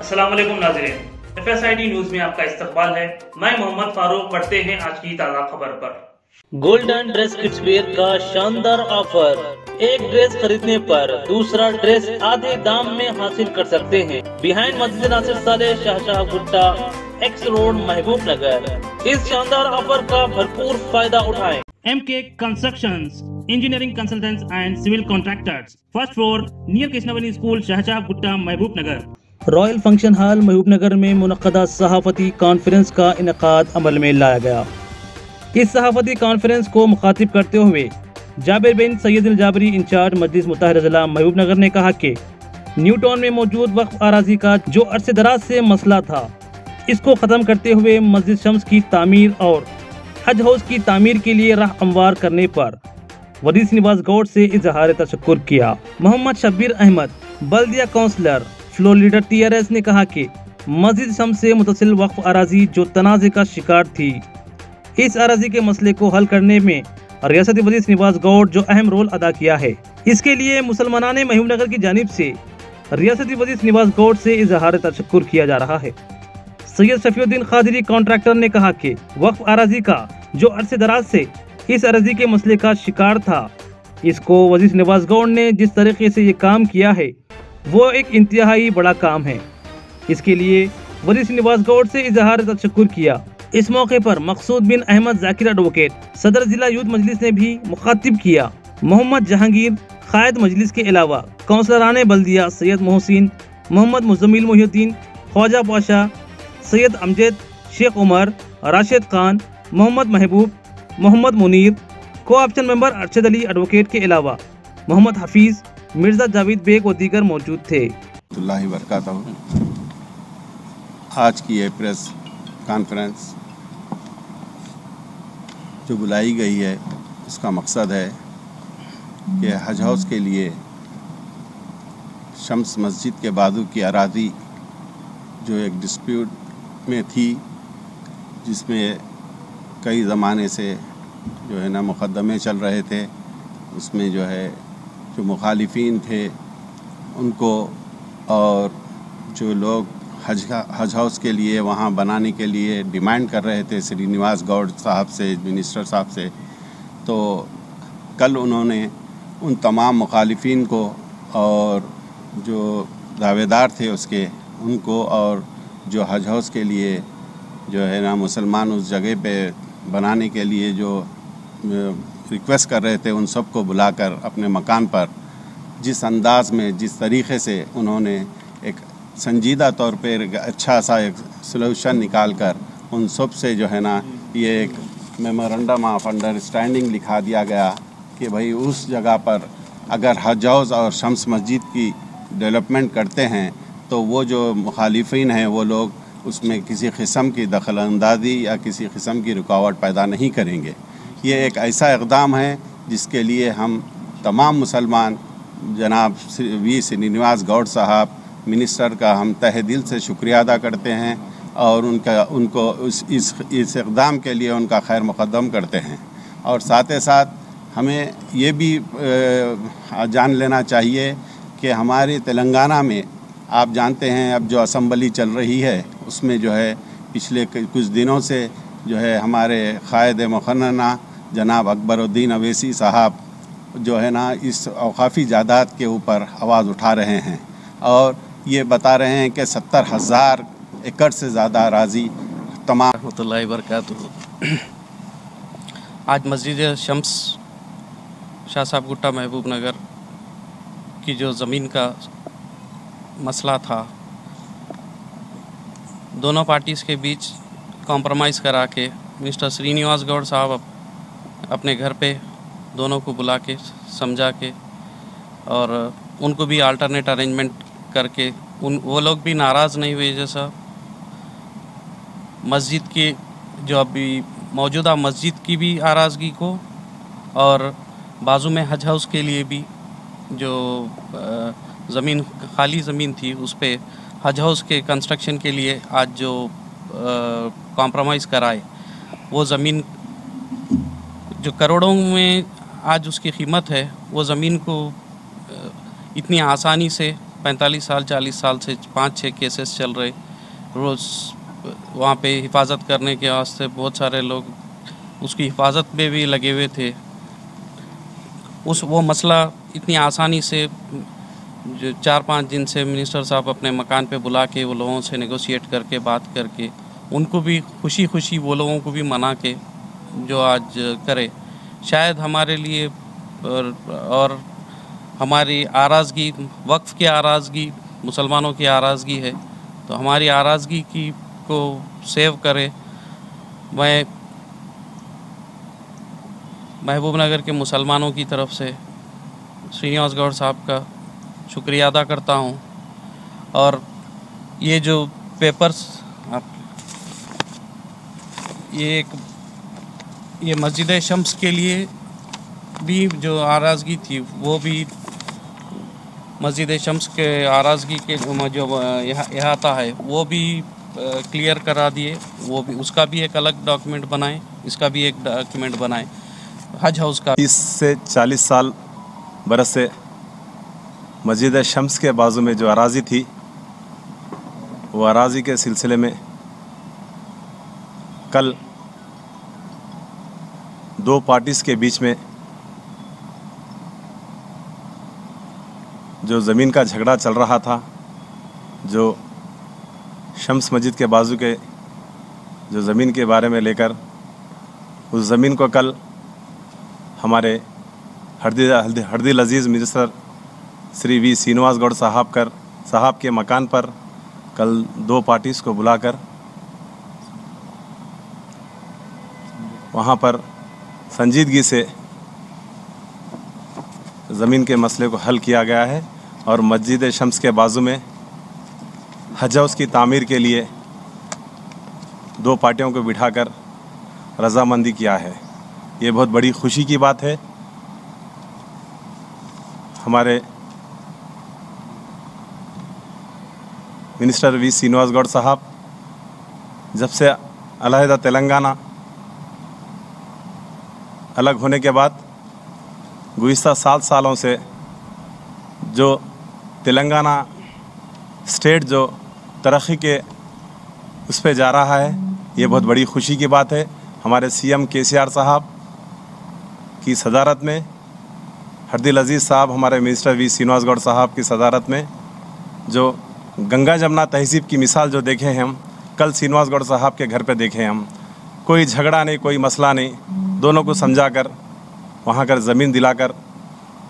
अस्सलाम वालेकुम नाजरीन। F S I D news में आपका इस्तकबाल है। मैं मोहम्मद फारूक पढ़ते हैं आज की ताज़ा खबर पर। गोल्डन ड्रेस किड्स वेयर का शानदार ऑफ़र। एक ड्रेस खरीदने पर दूसरा ड्रेस आधे दाम में हासिल कर सकते हैं। बिहाइंड मस्जिद नासिर साले शाहशाह गुट्टा एक्स रोड महबूब नगर। इस शानदार ऑफ़र का भरपूर फ़ायदा उठाएँ। M K construction engineering consultants and civil contractors first floor near Krishnaveni school Shahjahan Gutta Mahbub Nagar. Royal function hall महबूब नगर में मुनदा सहाफती कॉन्फ्रेंस का इनका अमल में लाया गया। इस सहाफती कॉन्फ्रेंस को मुखातिब करते हुए जाबिर बिन सैयद जाबरी इंचार्ज मजलिस मुताहर जिला महबूब नगर ने कहा कि न्यू टाउन में मौजूद वक्फ आराजी का जो अरसे दराज से मसला था, इसको ख़त्म करते हुए मस्जिद शम्स की तमीर और हज हाउस की तमीर के लिए राह हमवार करने पर वरीस निवास गौड़ से इजहार तशक्र किया। मोहम्मद शब्बीर अहमद, बल्दिया काउंसलर। फ्लोर लीडर टीआरएस ने कहा कि मस्जिद शम से मुतसिल वक्फ अराजी जो तनाज़े का शिकार थी। इस अराजी के मसले को हल करने में रियासती वज़ीर निवास गौड़ जो अहम रोल अदा किया है। इसके लिए मुसलमान महूम नगर की जानब से रियासती वज़ीर निवास गौड़ से इजहार तशक्र किया जा रहा है। सैयद शफीउद्दीन खादरी कॉन्ट्रैक्टर ने कहा कि वक्फ अराजी का जो अरसे दराज से इस अर्जी के मसले का शिकार था, इसको वज़ीर नवाज़ गौड़ ने जिस तरीके से ये काम किया है वो एक इंतहाई बड़ा काम है। इसके लिए वज़ीर नवाज़ गौड़ से इजहार तशक्र किया। इस मौके पर मकसूद बिन अहमद जाकिर एडवोकेट, सदर जिला यूथ मजलिस ने भी मुखातिब किया। मोहम्मद जहांगीर कायद मजलिस के अलावा कौंसलरान बल्दिया Syed Mohsin, Mohammad Muzammil Mohiuddin, Khwaja Pasha, Syed Amjad, Sheikh Umar, Rashid Khan, Mohammad Mehboob, Mohammad Munir, co-option member Arshad Ali advocate के अलावा मोहम्मद हफीज़ मिर्ज़ा जावेद बेग व दीगर मौजूद थे। आज की ये प्रेस कॉन्फ्रेंस जो बुलाई गई है उसका मकसद है कि हज हाउस के लिए शम्स मस्जिद के बाजू की अराजी जो एक डिस्प्यूट में थी, जिसमें कई ज़माने से जो है ना मुकदमे चल रहे थे, उसमें जो है जो मुखालफन थे, उनको और जो लोग हज हज हाउस के लिए वहाँ बनाने के लिए डिमांड कर रहे थे, श्रीनिवास गौड़ साहब से, मिनिस्टर साहब से तो कल उन्होंने उन तमाम मुखालफन को और जो दावेदार थे उसके, उनको और जो हज हाउस के लिए जो है ना, मुसलमान उस जगह पे बनाने के लिए जो रिक्वेस्ट कर रहे थे उन सबको बुलाकर अपने मकान पर। जिस अंदाज में, जिस तरीके से उन्होंने एक संजीदा तौर पर एक अच्छा सा एक सलूशन निकाल कर उन सबसे जो है ना, ये एक मेमोरेंडम ऑफ़ अंडरस्टैंडिंग लिखा दिया गया कि भाई उस जगह पर अगर हजौज़ और शम्स मस्जिद की डेवलपमेंट करते हैं तो वो जो मुखालिफिन हैं, वो लोग उसमें किसी किस्म की दखल अंदाजी या किसी किस्म की रुकावट पैदा नहीं करेंगे। ये एक ऐसा इकदाम है जिसके लिए हम तमाम मुसलमान जनाब वी श्रीनिवास गौड़ साहब, मिनिस्टर का हम तह दिल से शुक्रिया अदा करते हैं और उनका, उनको उस इस इस इकदाम के लिए उनका खैर मुकदम करते हैं। और साथ ही साथ हमें ये भी जान लेना चाहिए कि हमारे तेलंगाना में, आप जानते हैं अब जो असम्बली चल रही है, उसमें जो है पिछले कुछ दिनों से जो है हमारे क़ायद मखना जनाब अकबरुद्दीन अवेसी साहब जो है ना, इस अवकाफ़ी जायदाद के ऊपर आवाज़ उठा रहे हैं। और ये बता रहे हैं कि सत्तर हज़ार एकड़ से ज़्यादा राज़ी तमाम वरक आज मस्जिद शम्स शाह साहब गुट्टा महबूब नगर की जो ज़मीन का मसला था, दोनों पार्टीज़ के बीच कॉम्प्रोमाइज़ करा के मिस्टर श्रीनिवास गौड़ साहब अपने घर पे दोनों को बुला के, समझा के और उनको भी अल्टरनेट अरेंजमेंट करके, उन, वो लोग भी नाराज़ नहीं हुए जैसा। मस्जिद की, जो अभी मौजूदा मस्जिद की भी आराज़गी को और बाजू में हज हाउस के लिए भी जो ज़मीन, खाली ज़मीन थी, उस पर हज हाउस के कंस्ट्रक्शन के लिए आज जो कॉम्प्रोमाइज़ कराए, वो ज़मीन जो करोड़ों में आज उसकी कीमत है, वो ज़मीन को इतनी आसानी से, पैंतालीस साल, चालीस साल से पाँच छः केसेस चल रहे, रोज़ वहाँ पे हिफाजत करने के वास्ते बहुत सारे लोग उसकी हिफाजत में भी लगे हुए थे। उस, वो मसला इतनी आसानी से, जो चार पाँच दिन से मिनिस्टर साहब अपने मकान पे बुला के वो लोगों से नेगोशिएट करके, बात करके, उनको भी खुशी खुशी वो लोगों को भी मना के जो आज करे। शायद हमारे लिए और, और हमारी आराज़गी वक्फ़ की आराज़गी मुसलमानों की आराज़गी है तो हमारी आराज़गी की को सेव करे। मैं महबूब नगर के मुसलमानों की तरफ़ से श्रीनिवास गौड़ साहब का शुक्रिया अदा करता हूँ। और ये जो पेपर्स आप ये एक ये मस्जिद शम्स के लिए भी जो आराज़गी थी, वो भी मस्जिद शम्स के आराज़गी के जो अहाता है, वो भी क्लियर करा दिए। वो भी, उसका भी एक अलग डॉक्यूमेंट बनाएँ, इसका भी एक डॉक्यूमेंट बनाएँ। हज हाउस का। तीस से चालीस साल बरस से मस्जिद शम्स के बाजू में जो अराज़ी थी, वो अराज़ी के सिलसिले में कल दो पार्टीज़ के बीच में जो ज़मीन का झगड़ा चल रहा था, जो शम्स मस्जिद के बाजू के, जो ज़मीन के बारे में लेकर, उस ज़मीन को कल हमारे हरदी हरदी लजीज़ मिनिस्टर श्री वी श्रीनिवास गौड़ साहब कर, साहब के मकान पर कल दो पार्टीज़ को बुलाकर, वहाँ पर संजीदगी से ज़मीन के मसले को हल किया गया है और मस्जिद शम्स के बाजू में हज हाउस की तामीर के लिए दो पार्टियों को बिठाकर रजामंदी किया है। ये बहुत बड़ी खुशी की बात है। हमारे मिनिस्टर वी श्रीनिवास गौड़ साहब, जब से अलहदा तेलंगाना अलग होने के बाद गुज्तर सात सालों से जो तेलंगाना स्टेट जो तरक्की के उस पर जा रहा है, ये बहुत बड़ी खुशी की बात है। हमारे सीएम केसीआर साहब की सदारत में, हरदिल अज़ीज़ साहब, हमारे मिनिस्टर वी श्रीनिवास गौड़ साहब की सदारत में, जो गंगा जमुना तहजीब की मिसाल जो देखे हैं हम, कल श्रीनिवास गौड़ साहब के घर पे देखे हम, कोई झगड़ा नहीं, कोई मसला नहीं। दोनों को समझा कर वहाँ कर ज़मीन दिलाकर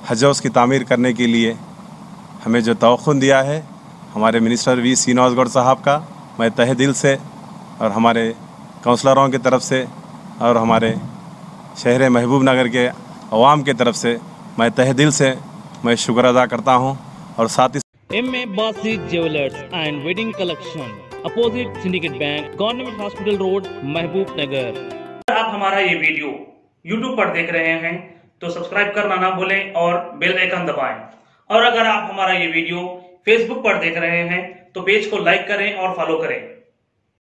हाउस की तामीर करने के लिए हमें जो तोख़ुन दिया है, हमारे मिनिस्टर वी श्रीनिवास गौड़ साहब का, मैं तहे दिल से और हमारे काउंसलरों की तरफ़ से और हमारे शहर महबूब नगर के अवाम के तरफ़ से मैं तह दिल से मैं शुक्र अदा करता हूँ और साथ ही M A Basit jewellers and wedding collection opposite syndicate bank government hospital road Mahbub Nagar आप हमारा ये वीडियो YouTube पर देख रहे हैं तो सब्सक्राइब करना ना भूलें और बेल आइकन दबाएँ। और अगर आप हमारा ये वीडियो Facebook पर देख रहे हैं तो पेज को लाइक करें और फॉलो करें।